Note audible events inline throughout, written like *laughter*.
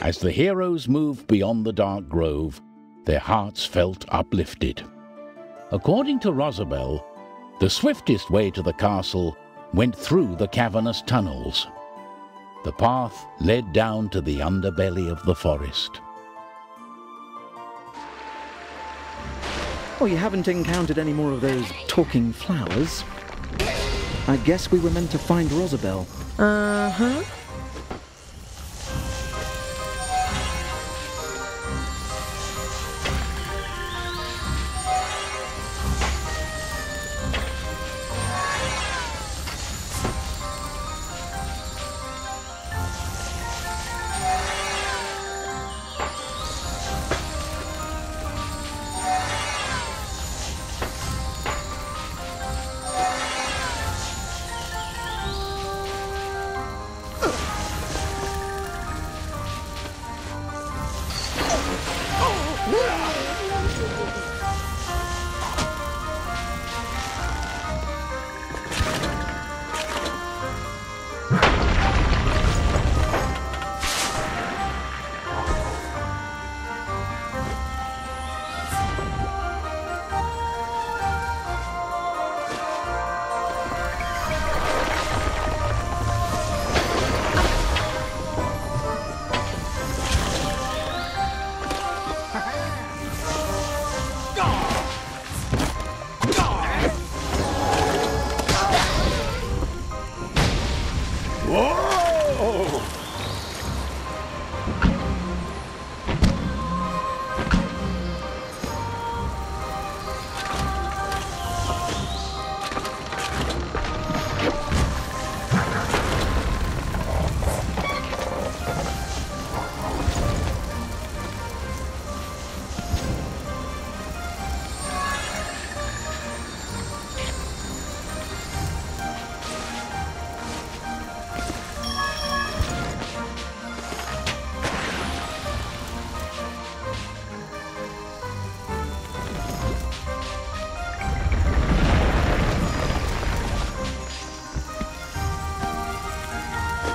As the heroes moved beyond the dark grove, their hearts felt uplifted. According to Rosabel, the swiftest way to the castle went through the cavernous tunnels. The path led down to the underbelly of the forest. Oh, you haven't encountered any more of those talking flowers? I guess we were meant to find Rosabel. Uh-huh.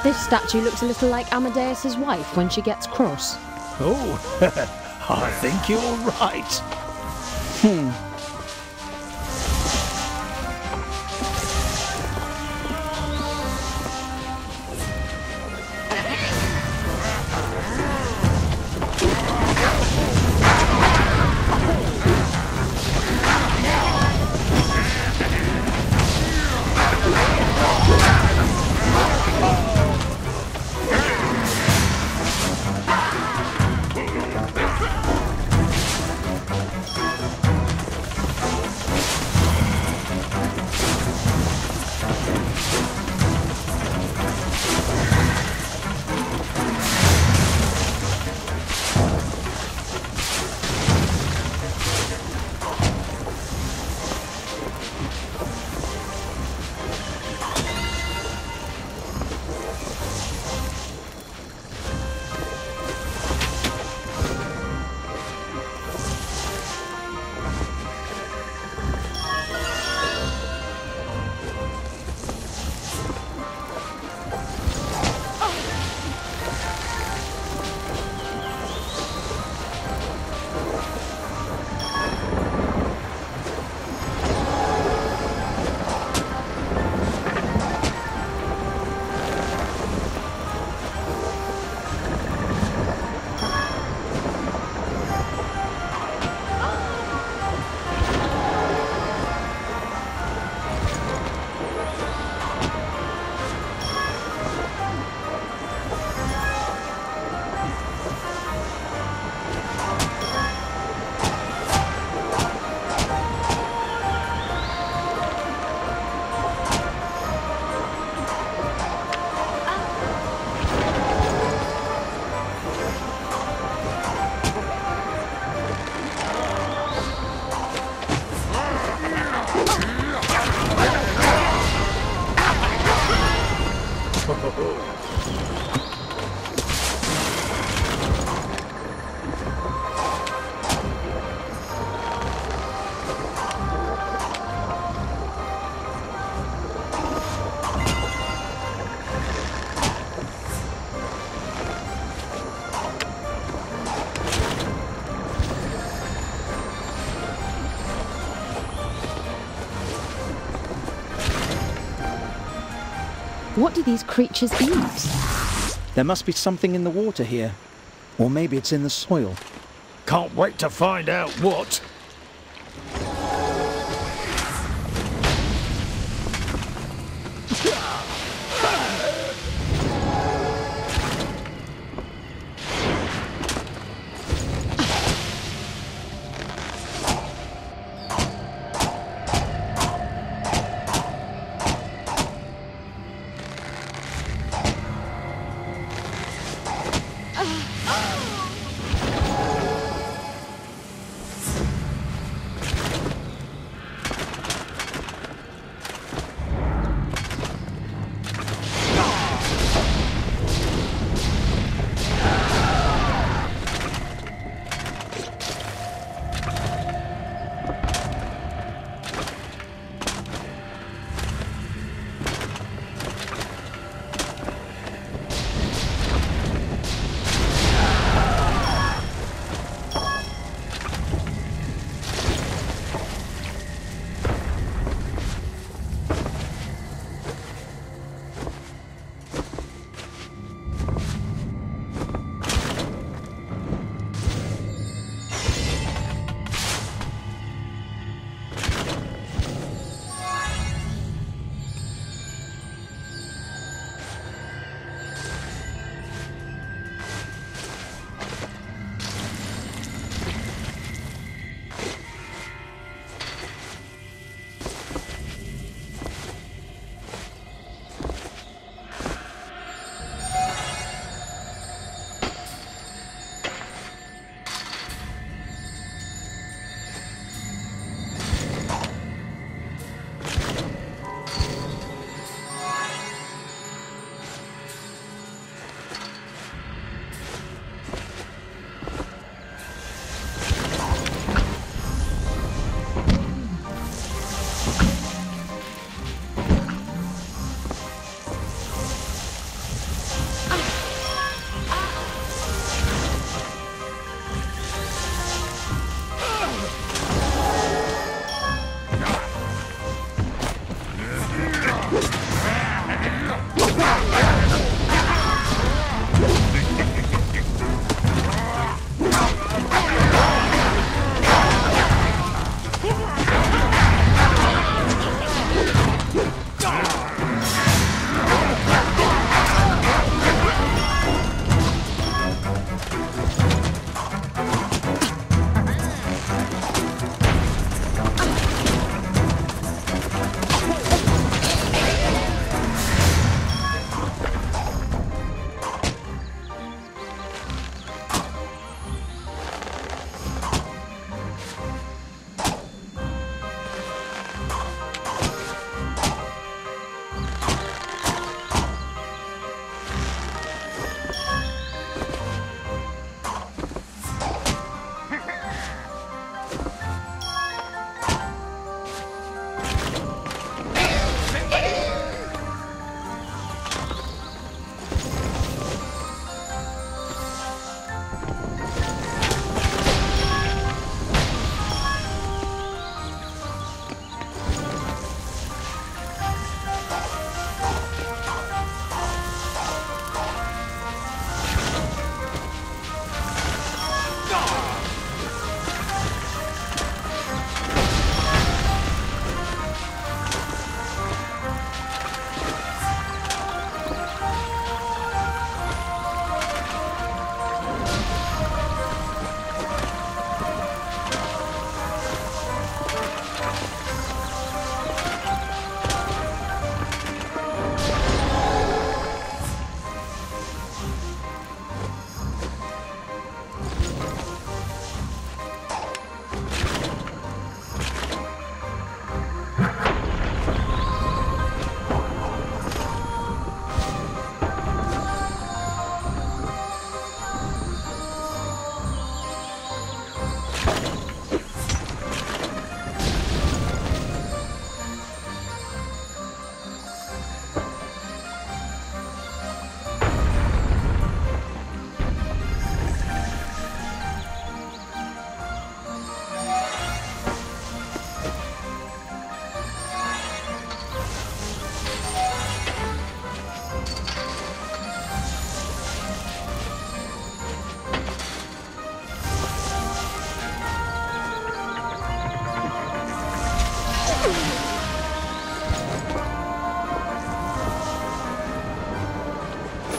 This statue looks a little like Amadeus's wife when she gets cross. Oh, *laughs* I think you're right. Hmm. What do these creatures eat? There must be something in the water here. Or maybe it's in the soil. Can't wait to find out what.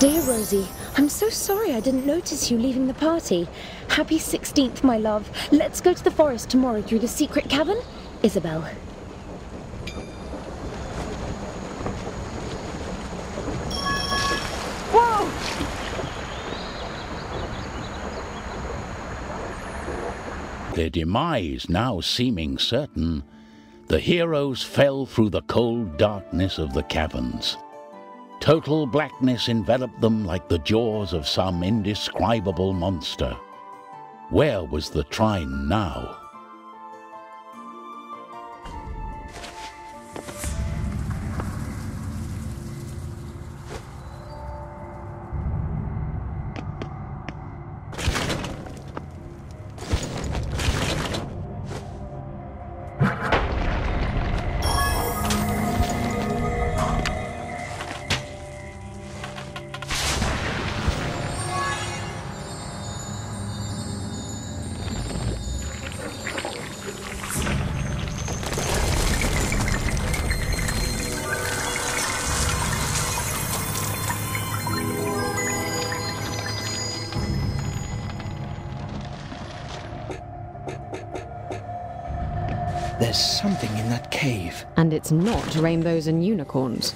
Dear Rosie, I'm so sorry I didn't notice you leaving the party. Happy 16th, my love. Let's go to the forest tomorrow through the secret cavern. Isabel. Their demise now seeming certain, the heroes fell through the cold darkness of the caverns. Total blackness enveloped them like the jaws of some indescribable monster. Where was the Trine now? There's something in that cave. And it's not rainbows and unicorns.